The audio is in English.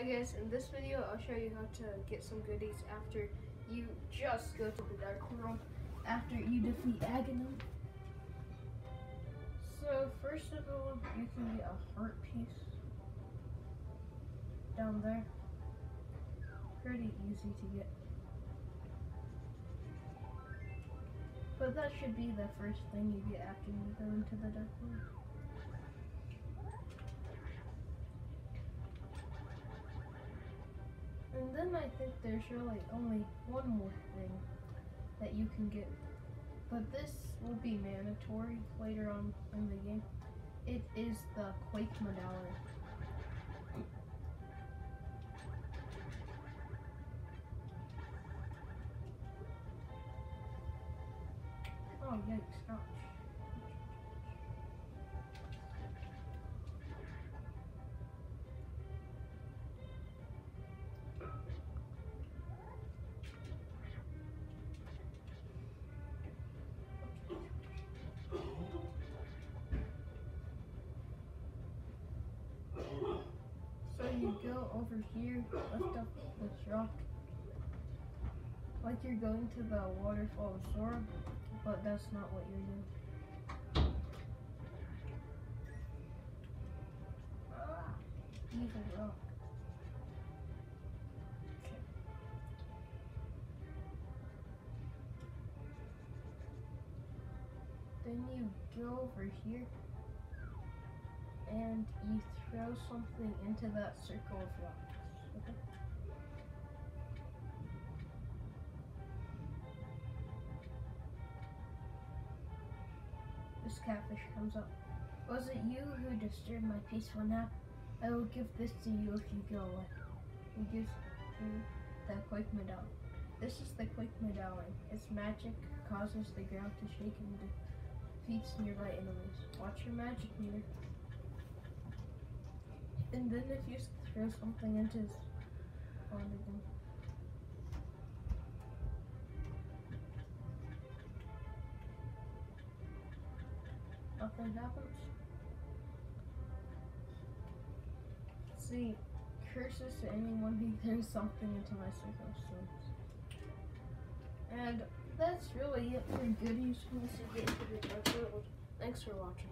Hi guys, in this video I'll show you how to get some goodies after you just go to the Dark World after you defeat Agahnim. So first of all, you can get a heart piece down there. Pretty easy to get. But that should be the first thing you get after you go into the Dark And then I think there's really only one more thing that you can get. But this will be mandatory later on in the game. It is the Quake Medallion. Oh yikes, ouch. Go over here, lift up this rock, like you're going to the waterfall of Sora, but that's not what you're doing. Ah, evil rock. Then you go over here and you throw something into that circle of rocks. This catfish comes up. Was it you who disturbed my peaceful nap? I will give this to you if you go away. He gives you the Quake Medallion. This is the Quake Medallion. Its magic causes the ground to shake and defeats nearby enemies. Watch your magic meter. And then if you throw something into his pond again. Nothing happens. See, curses to anyone who throws something into my circle so And that's really it for goodies get to world. Thanks for watching.